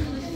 Yeah.